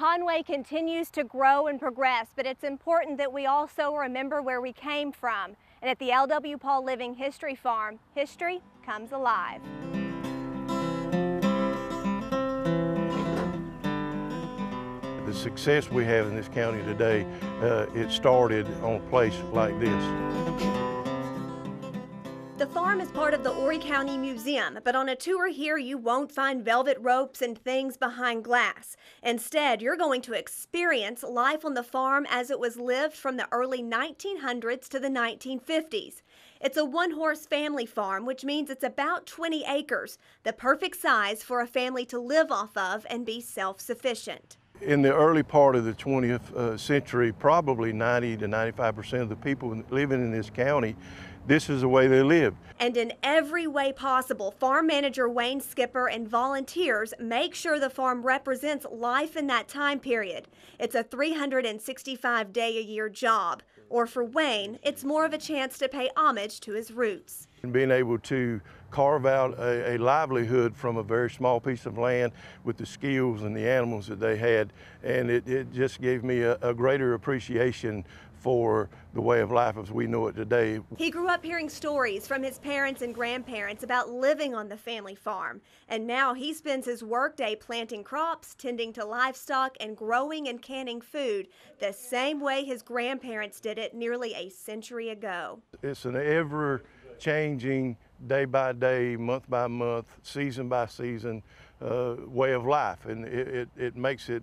Conway continues to grow and progress, but it's important that we also remember where we came from. And at the L.W. Paul Living History Farm, history comes alive. The success we have in this county today, uh, it started on a place like this. The farm is part of the Horry County Museum, but on a tour here, you won't find velvet ropes and things behind glass. Instead, you're going to experience life on the farm as it was lived from the early 1900s to the 1950s. It's a one horse family farm, which means it's about 20 acres, the perfect size for a family to live off of and be self sufficient. In the early part of the 20th uh, century, probably 90 to 95 percent of the people living in this county this is the way they lived. And in every way possible, farm manager Wayne Skipper and volunteers make sure the farm represents life in that time period. It's a 365 day a year job. Or for Wayne, it's more of a chance to pay homage to his roots. And being able to carve out a, a, livelihood from a very small piece of land with the skills and the animals that they had. And it, it just gave me a, a greater appreciation for the way of life as we know it today. He grew up hearing stories from his parents and grandparents about living on the family farm, and now he spends his workday planting crops, tending to livestock, and growing and canning food the same way his grandparents did it nearly a century ago. It's an ever changing day by day, month by month, season by season uh, way of life, and it, it, it makes it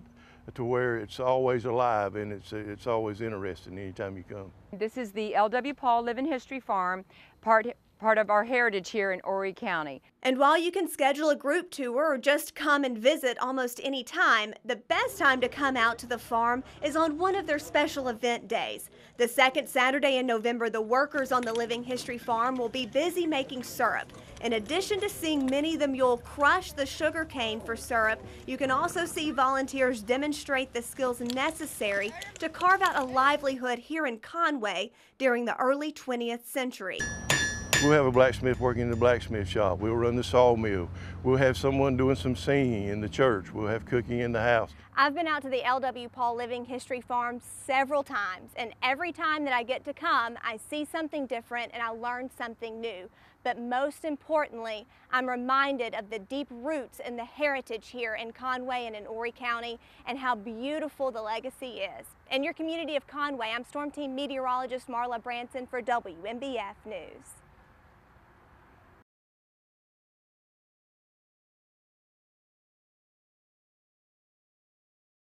to where it's always alive and it's, it's always interesting anytime you come. This is the L.W. Paul Living History Farm, part part of our heritage here in Horry County. And while you can schedule a group tour or just come and visit almost any time, the best time to come out to the farm is on one of their special event days. The second Saturday in November, the workers on the Living History Farm will be busy making syrup. In addition to seeing Minnie the Mule crush the sugar cane for syrup, you can also see volunteers demonstrate the skills necessary to carve out a livelihood here in Conway during the early 20th century. We'll have a blacksmith working in the blacksmith shop. We'll run the sawmill. We'll have someone doing some singing in the church. We'll have cooking in the house. I've been out to the L.W. Paul Living History Farm several times, and every time that I get to come, I see something different and I learn something new. But most importantly, I'm reminded of the deep roots and the heritage here in Conway and in Horry County and how beautiful the legacy is. In your community of Conway, I'm Storm Team Meteorologist Marla Branson for WMBF News.